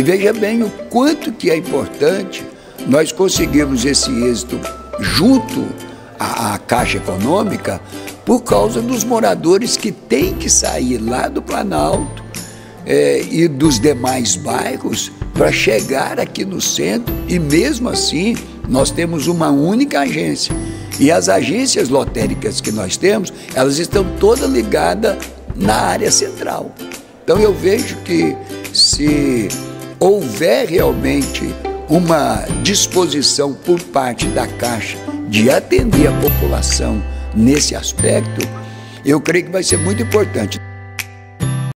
E veja bem o quanto que é importante nós conseguirmos esse êxito junto à, à Caixa Econômica por causa dos moradores que têm que sair lá do Planalto é, e dos demais bairros para chegar aqui no centro e mesmo assim nós temos uma única agência. E as agências lotéricas que nós temos, elas estão todas ligadas na área central. Então eu vejo que se houver realmente uma disposição por parte da Caixa de atender a população nesse aspecto, eu creio que vai ser muito importante.